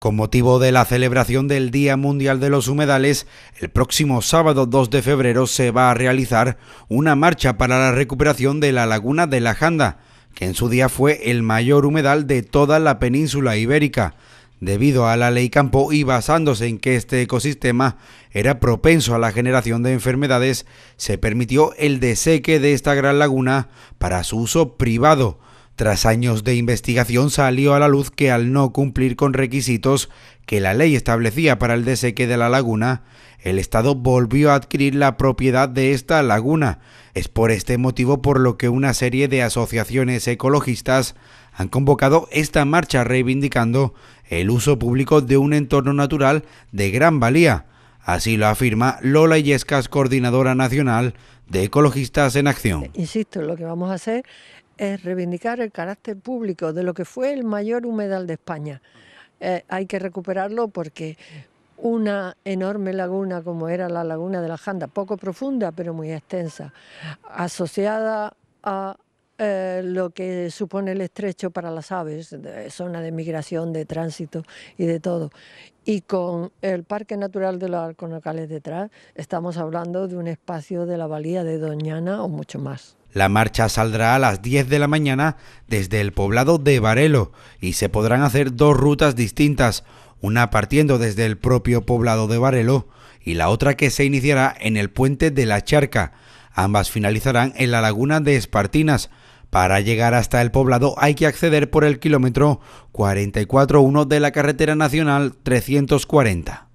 Con motivo de la celebración del Día Mundial de los Humedales, el próximo sábado 2 de febrero se va a realizar una marcha para la recuperación de la laguna de la Janda, que en su día fue el mayor humedal de toda la península ibérica. Debido a la ley Campo y basándose en que este ecosistema era propenso a la generación de enfermedades, se permitió el deseque de esta gran laguna para su uso privado, tras años de investigación salió a la luz que al no cumplir con requisitos que la ley establecía para el deseque de la laguna, el Estado volvió a adquirir la propiedad de esta laguna. Es por este motivo por lo que una serie de asociaciones ecologistas han convocado esta marcha reivindicando el uso público de un entorno natural de gran valía. Así lo afirma Lola Yescas, coordinadora nacional de Ecologistas en Acción. Insisto, lo que vamos a hacer es reivindicar el carácter público de lo que fue el mayor humedal de España. Eh, hay que recuperarlo porque una enorme laguna como era la laguna de la Janda, poco profunda pero muy extensa, asociada a eh, lo que supone el estrecho para las aves, zona de migración, de tránsito y de todo. Y con el Parque Natural de los Alconocales detrás, estamos hablando de un espacio de la Valía de Doñana o mucho más. La marcha saldrá a las 10 de la mañana desde el poblado de Varelo y se podrán hacer dos rutas distintas, una partiendo desde el propio poblado de Varelo y la otra que se iniciará en el puente de la Charca. Ambas finalizarán en la laguna de Espartinas, para llegar hasta el poblado hay que acceder por el kilómetro 44.1 de la carretera nacional 340.